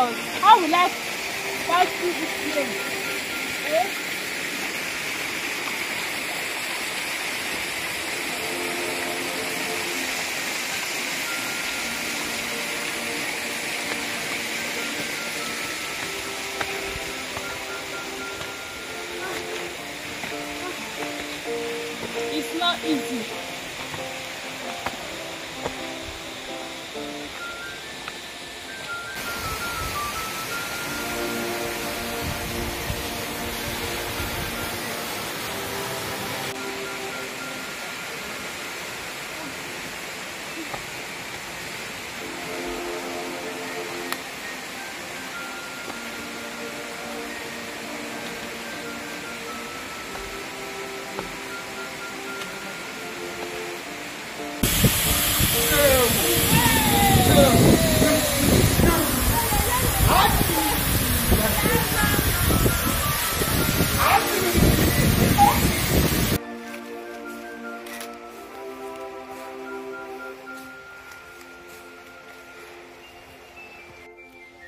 How will I pass through this? Eh? It's not easy.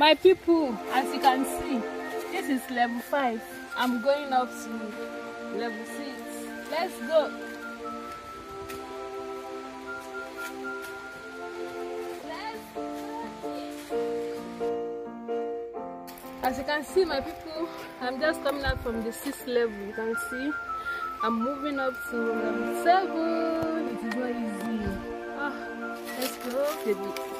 My people, as you can see, this is level 5. I'm going up to level 6. Let's go. As you can see, my people, I'm just coming out from the 6th level. You can see I'm moving up to level 7. It is not easy. Ah, let's go.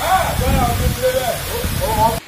Ha, ben aldım bile. O, o,